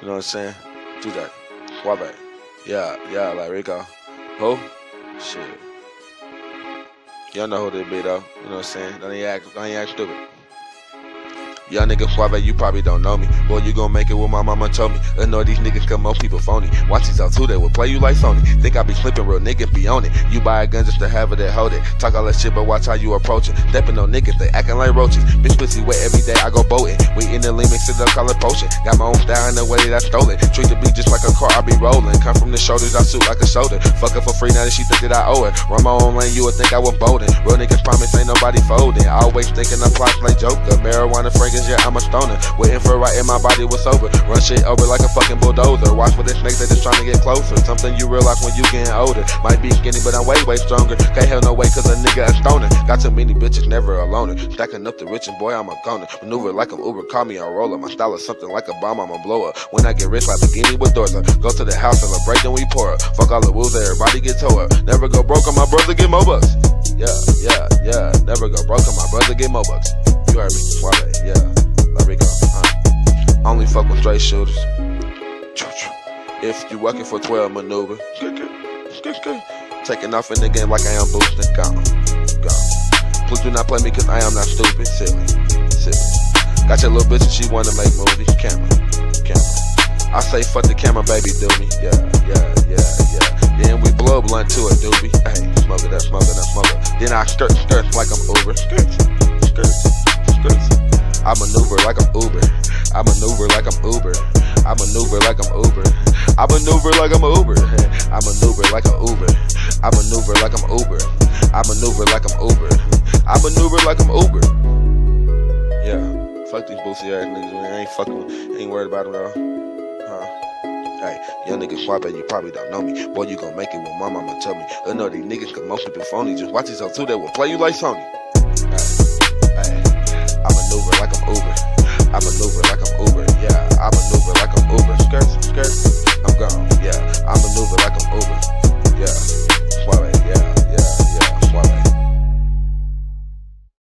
You know what I'm saying? Do that. Swavah. Yeah, yeah, like Riko. Who? Shit. Y'all know who they be though. You know what I'm saying? Don't act, don't act stupid. Young nigga Swavah, you probably don't know me. Boy, you gon' make it what my mama told me. Ignore these niggas cause most people phony. Watch these out too, they will play you like Sony. Think I be slipping, real niggas be on it. You buy a gun just to have it and hold it. Talk all that shit, but watch how you approach it. Stepping on niggas, they acting like roaches. Bitch pussy wet every day, I go boating. We in the lean, mix it up, call it potion. Got my own style in the way that I stole it. Treat the beat just like a car, I be rolling. Come from the shoulders, I suit like a shoulder. Fuck for free, now that she think that I owe it. Run my own lane, you would think I was bolding. Real niggas promise ain't nobody folding. Always thinking I'm plots like Joker. Marijuana yeah, I'm a stoner. For right in my body was sober. Run shit over like a fucking bulldozer. Watch for the snakes that just trying to get closer. Something you realize when you getting older. Might be skinny, but I'm way, way stronger. Can't hell no way, cause a nigga a stoner. Got too many bitches, never a loner. Stacking up the rich and boy, I'm a goner. Maneuver like I'm Uber, call me a roller. My style is something like a bomb, I'm a blower. When I get rich, like bikini with doors. Go to the house, celebrate, then we pour. Fuck all the rules, everybody get tore. Never go broke on my brother, get more bucks. Yeah, yeah, yeah. Never go broke on my brother, get more bucks. You heard me, Swavah, fuck with straight shooters. If you working for 12 maneuver, taking off in the game like I am boosting, gone, gone. Please do not play me cause I am not stupid, silly, silly. Got your little bitch and she wanna make movies, camera, camera. I say fuck the camera, baby, do me, yeah, yeah, yeah, yeah. Then we blow blunt to a doobie, hey, smoke it up, smoke it up, smoke it. Then I skirt, skirt like I'm Uber, skirt, skirt, skirt. I maneuver like I'm Uber. I maneuver like I'm Uber. I maneuver like I'm Uber. I maneuver like I'm Uber. I maneuver like I'm Uber. I maneuver like I'm Uber. I maneuver like I'm Uber. I maneuver like I'm Uber. Yeah, fuck these boosie ass niggas. Man. I ain't fucking. Ain't worried about them at all. Huh? Hey, young nigga swap and you probably don't know me. Boy, you gon' make it when my mama tell me. I know these niggas cause most people phony. Just watch these out too, they will play you like Sony.